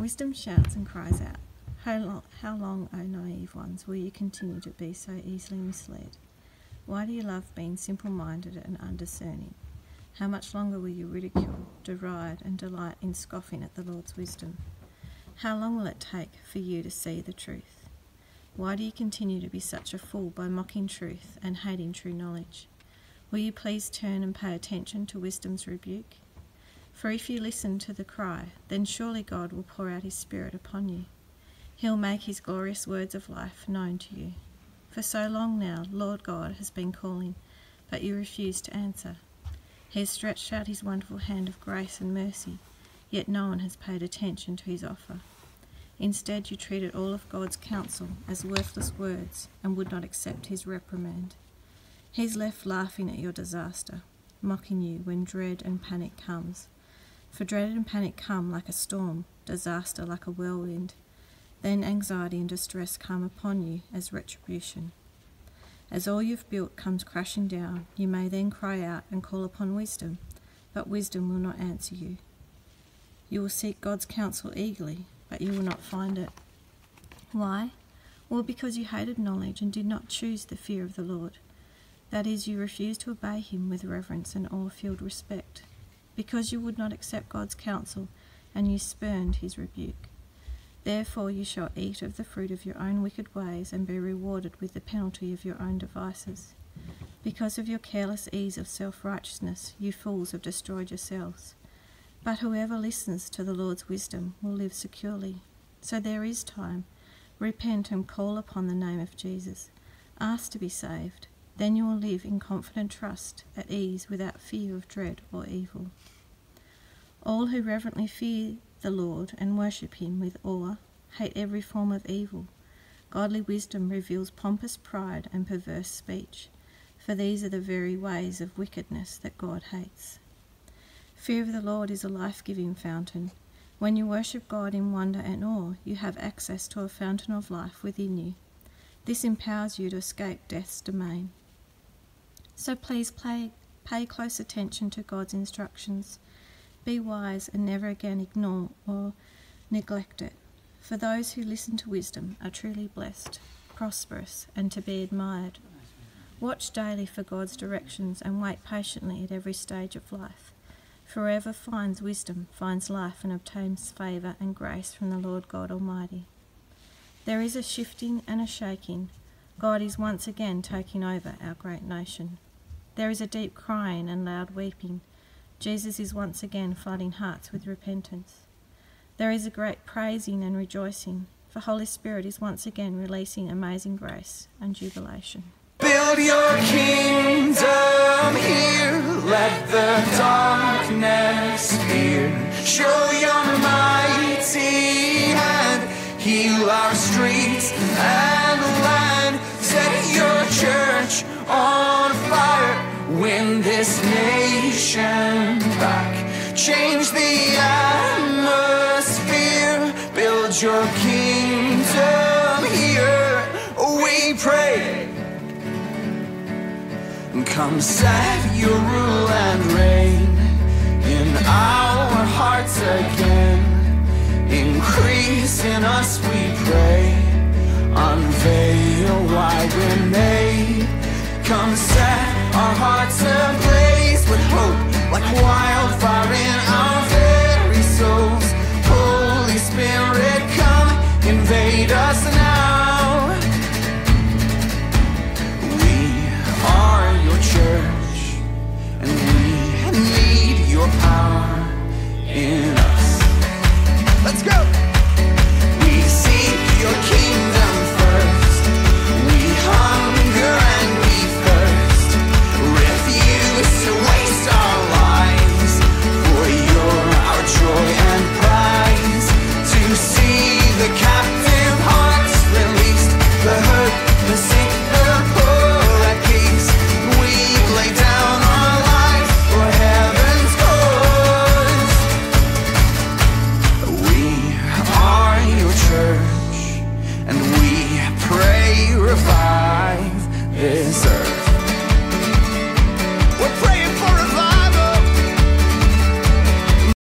Wisdom shouts and cries out, How long, how long, O naive ones, will you continue to be so easily misled? Why do you love being simple minded and undiscerning? How much longer will you ridicule, deride, and delight in scoffing at the Lord's wisdom? How long will it take for you to see the truth? Why do you continue to be such a fool by mocking truth and hating true knowledge? Will you please turn and pay attention to wisdom's rebuke? For if you listen to the cry, then surely God will pour out his Spirit upon you. He'll make his glorious words of life known to you. For so long now, Lord God has been calling, but you refuse to answer. He has stretched out his wonderful hand of grace and mercy, yet no one has paid attention to his offer. Instead, you treated all of God's counsel as worthless words and would not accept his reprimand. He's left laughing at your disaster, mocking you when dread and panic comes. For dread and panic come like a storm, disaster like a whirlwind. Then anxiety and distress come upon you as retribution. As all you've built comes crashing down, you may then cry out and call upon wisdom, but wisdom will not answer you. You will seek God's counsel eagerly, but you will not find it. Why? Well, because you hated knowledge and did not choose the fear of the Lord. That is, you refused to obey him with reverence and awe filled respect. Because you would not accept God's counsel and you spurned his rebuke. Therefore you shall eat of the fruit of your own wicked ways and be rewarded with the penalty of your own devices. Because of your careless ease of self righteousness, you fools have destroyed yourselves. But whoever listens to the Lord's wisdom will live securely. So there is time. Repent and call upon the name of Jesus. Ask to be saved. Then you will live in confident trust, at ease, without fear of dread or evil. All who reverently fear the Lord and worship him with awe hate every form of evil. Godly wisdom reveals pompous pride and perverse speech, for these are the very ways of wickedness that God hates. Fear of the Lord is a life giving fountain. When you worship God in wonder and awe, you have access to a fountain of life within you. This empowers you to escape death's domain. So please pay, pay close attention to God's instructions. Be wise and never again ignore or neglect it. For those who listen to wisdom are truly blessed, prosperous, and to be admired. Watch daily for God's directions and wait patiently at every stage of life. Forever finds wisdom, finds life, and obtains favour and grace from the Lord God Almighty. There is a shifting and a shaking. God is once again taking over our great nation. There is a deep crying and loud weeping. Jesus is once again flooding hearts with repentance. There is a great praising and rejoicing, for Holy Spirit is once again releasing amazing grace and jubilation. Build your kingdom here, let the darkness fear. Show your mighty hand, heal our streets and land. Set your church on this nation back. Change the atmosphere, build your kingdom here. We pray. Come set your rule and reign in our hearts again. Increase in us, we pray. Unveil why we're made. Come set our hearts with hope like wildfire in our very souls. Holy Spirit, come invade us now. We are your church, and we need your power in